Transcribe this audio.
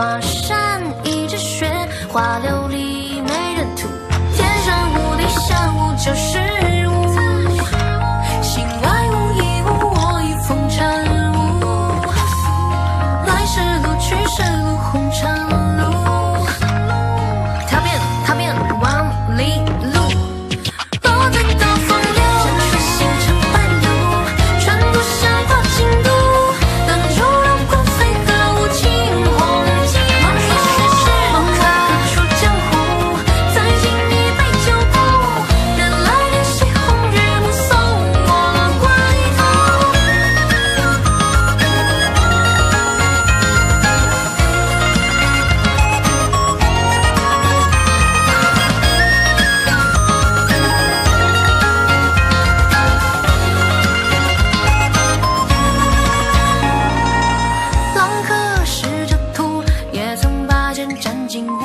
华山一只雪花留丽 onde